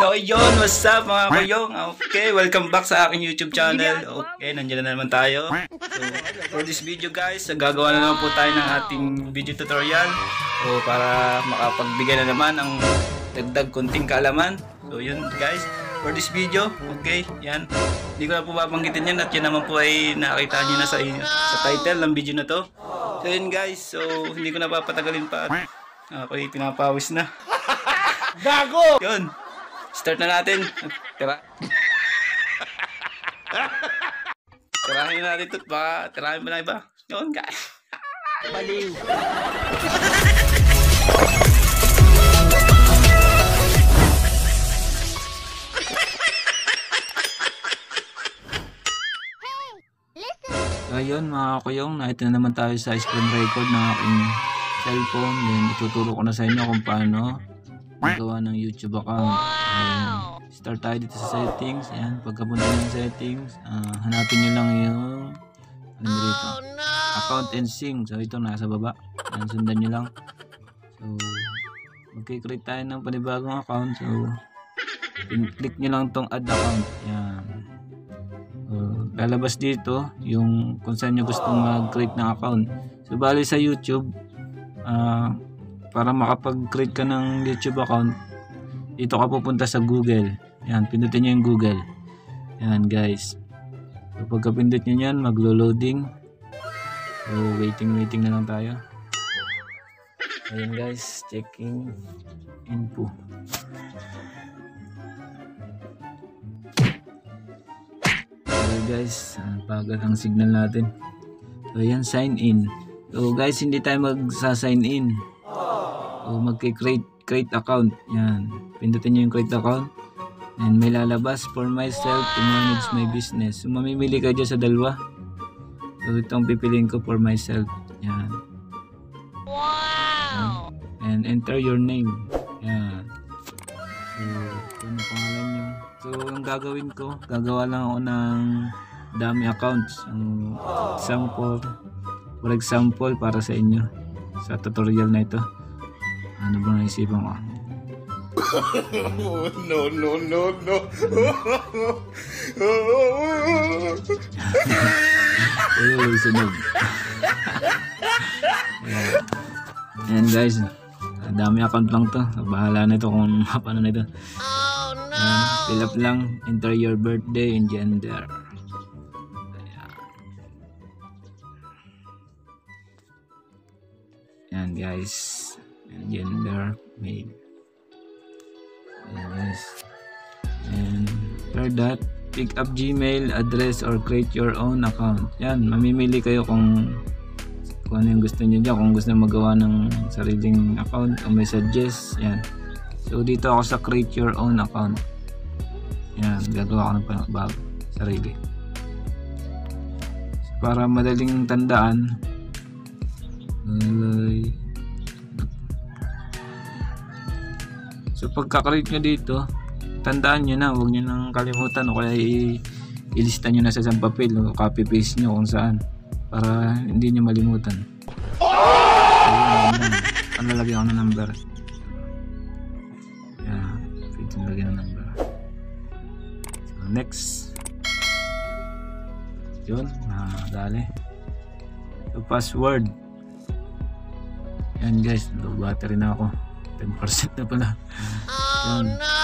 So yun, what's up mga kuyong? Okay, welcome back sa aking YouTube channel. Okay, nandiyan na naman tayo. So, for this video guys, gagawa na naman po tayo ng ating video tutorial. So, para makapagbigay na naman ang dagdag konting kaalaman. So yun guys, for this video, okay, yan. Hindi ko na po babanggitin yan at yan naman po ay nakita nyo na sa, sa title ng video na to. So yun guys, so hindi ko na papatagalin pa at ako'y pinapawis na. Gago! Yun. Start na natin. Tira. Tirahin na natin ito. Baka tirahin ba na iba? Yun, guys. Baliw. Ayun mga kuyong, nakita na naman tayo sa screen record ng aking cellphone. Then, ituturo ko na sa inyo kung paano magawa ng YouTube account. Start tayo dito sa settings. Ayan, pagkapunta ng settings, ah, hanapin nyo lang yung ano dito? account and sync. So, ito nasa baba. Ayan, sundan nyo lang. So, magkikreate tayo ng panibagong account. So, click nyo lang tong add account. Ayan. So, lalabas dito yung kung saan nyo gustong mag-create ng account. So, bali sa YouTube, ah, para makapag-create ka ng YouTube account, dito ka pupunta sa Google. Yan, pindutin nyo yung Google. Yan, guys. So, pagka pindot nyo yan, maglo-loading. So, waiting, waiting na lang tayo. Ayan, guys. Checking info. So, guys, bagal ang signal natin. So, yan, sign in. So, guys, hindi tayo magsa-sign in. So, magki-create create account. Yan. Pindutin nyo yung create account. And may lalabas for myself to manage my business. So, mamimili ka dyan sa dalawa. So, itong pipiliin ko for myself. Yan. Wow! And enter your name. Yan. So, ano pangalan nyo. So, ang gagawin ko, gagawa lang ako ng dami accounts. Ang example, for example, para sa inyo, sa tutorial na ito. Ano ba naisipan ko? no, no, no, no. Uy, sunog. Ayan. Guys. Dami account lang to. Bahala na ito kung paano na ito. Oh no! fill up lang. Enter your birthday and gender. Ayan guys. Gender male. Guys. And for that, pick up Gmail address or create your own account. Yan, mamimili kayo kung kung ano yung gusto niyo dyan. Kung gusto magawa ng sariling account o may suggest. Yan. So, dito ako sa create your own account. Yan, gagawa ko ng pa- bago. Sarili. Para madaling tandaan. Alay. So, pagka-create nyo dito, tandaan nyo na, huwag nyo nang kalimutan o kaya ilista nyo na sa isang papel o copy paste nyo kung saan para hindi nyo malimutan. Yan. Ang lalagyan ko ng number. Yeah, pwede yung lagyan ng number. So, next. Yun, ah, dali. So, password. Yan guys, low battery na ako. 10% na pala. Oh no!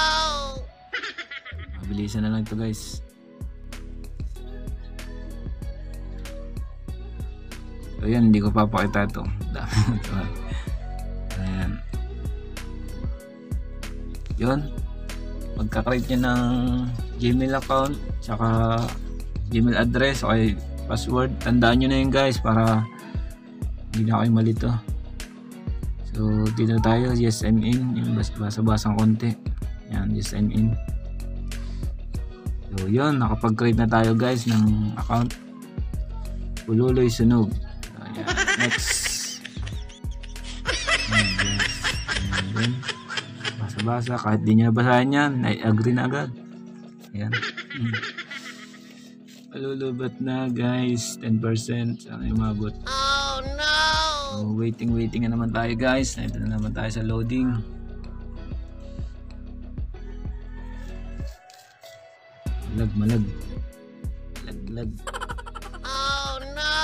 Mabilisan na lang ito guys. So yan, hindi ko papakita ito. Dami ito. Ayan. Yun. Magka-create nyo ng Gmail account, tsaka Gmail address, okay, password. Tandaan nyo na yun guys para hindi na kayo malito. So, dito tayo, yes I'm in. Yung bas- basa-basang konti. Yan, yes I'm in. So, yun, nakapag-create na tayo guys ng account. Pululoy sunog. So, yan. Next. Yan, guys. Yan, din. Basa-basa. Kahit di nyo nabasahin yan, na-agree na agad. Yan. Hmm. Malulubat na guys. 10%. Sana yung mabot. So, waiting, waiting na naman tayo guys. Ito na naman tayo sa loading. Malag, malag. Laglag. Oh no!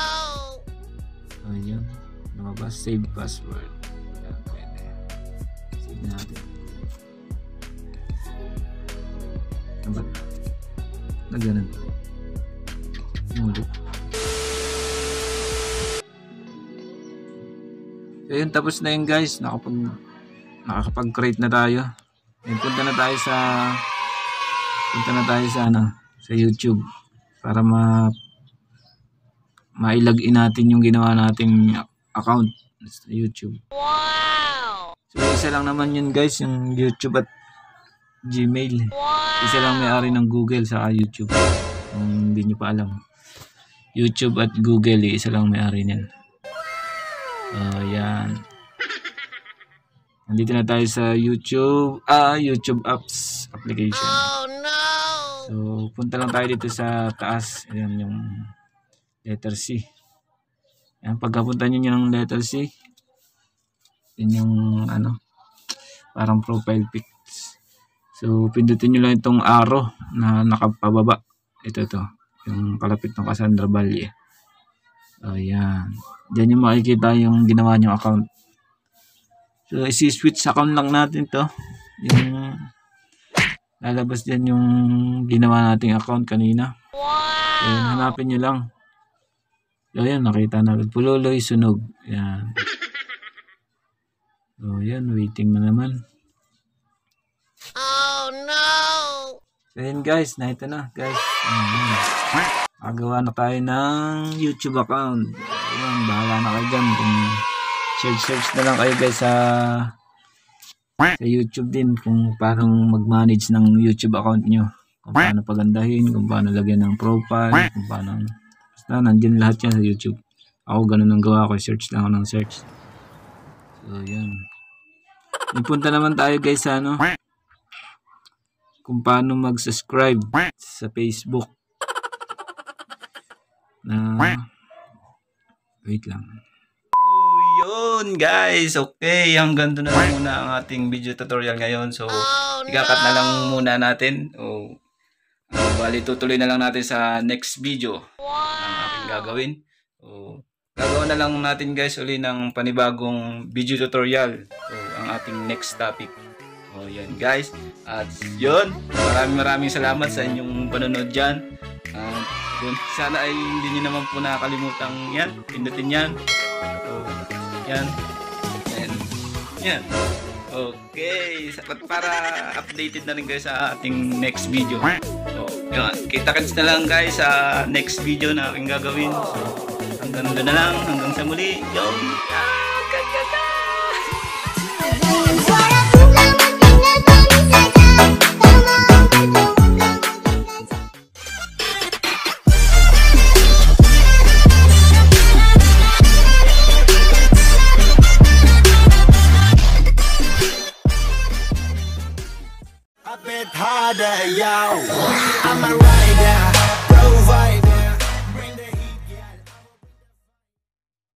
Ayun. Lumabas. Save password. Yan, pwede. Save natin. Ano ba? Na So yun, tapos na yun guys. Nakapag, nakakapag-create na tayo. Ayun, punta na tayo sa punta na tayo sa ano, sa YouTube para ma mailagin natin yung ginawa nating account sa YouTube. Wow! So isa lang naman yun guys, yung YouTube at Gmail. Isa lang may-ari ng Google sa YouTube. Kung hindi nyo pa alam. YouTube at Google, isa lang may-ari niyan. Oh, yan. Nandito na tayo sa YouTube, ah, YouTube apps application. Oh no! So, punta lang tayo dito sa taas. Ayan yung letter C. Ayan, pagkapunta nyo ng letter C, yun yung ano, parang profile pics. So, pindutin nyo lang itong arrow na nakapababa. Ito to, yung kalapit ng Cassandra Valle. Ayan. Diyan yung makikita yung ginawa nyo account. So, isi-switch account lang natin to. Yung lalabas dyan yung ginawa nating account kanina. Wow! Ayan, hanapin nyo lang. So, ayan, nakita natin. Pululoy sunog. Ayan. So, ayan, waiting na naman. So, guys, na ito na, guys. Ayan. Agawa na tayo ng YouTube account. Ayan, bahala na kayo dyan. Kung search-search na lang kayo guys sa sa YouTube din kung paano mag-manage ng YouTube account nyo. Kung paano pagandahin, kung paano lagyan ng profile, kung paano... Basta nandyan lahat yan sa YouTube. Ako ganun ang gawa ko. Search lang ako ng search. So, yan. Ipunta naman tayo guys sa ano kung paano mag-subscribe sa Facebook. Na wait lang. Oh, yun guys. Okay, hanggang doon na lang muna ang ating video tutorial ngayon. So, Oh ikakat na lang no! muna natin. Oh, bali tutuloy na lang natin sa next video ang aking gagawin. So, gagawin na lang natin guys uli ng panibagong video tutorial. So, ang ating next topic. O yan guys. At yun, maraming maraming salamat sa inyong panonood dyan. At yun, sana ay hindi nyo naman po nakakalimutan yan. Pindutin yan. So, yan. And, yan. Okay. Sapat para updated na rin kayo sa ating next video. So, yun. Kita-kits na lang guys sa next video na aking gagawin. So, hanggang doon na lang. Hanggang sa muli. Yun. Ah! I'm a rock.